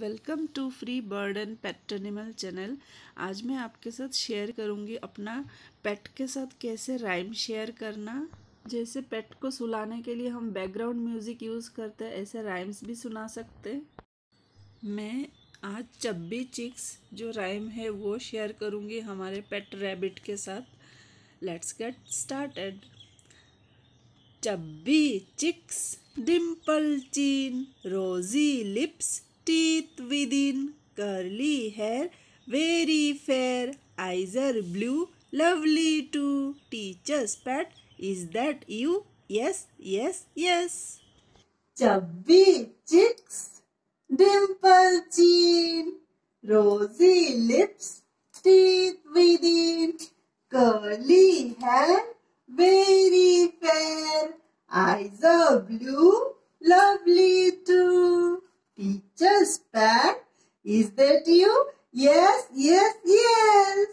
Welcome to free bird and pet animal channel. आज मैं आपके साथ शेयर करूँगी अपना पेट के साथ कैसे राइम शेयर करना। जैसे पेट को सुलाने के लिए हम बैकग्राउंड म्यूज़िक यूज़ करते हैं, ऐसे राइम्स भी सुना सकते मैं आज चब्बी चिक्स जो राइम है वो शेयर करूँगी हमारे पेट रैबिट के साथ। Let's get started. Chubby cheeks dimple chin, rosy lips teeth within, curly hair, very fair, eyes are blue, lovely too. Teacher's pet, is that you? Yes, yes, yes. Chubby cheeks, dimple chin, rosy lips, teeth within, curly hair, very fair, eyes are blue, lovely. Teacher's pet, is that you? Yes, yes, yes.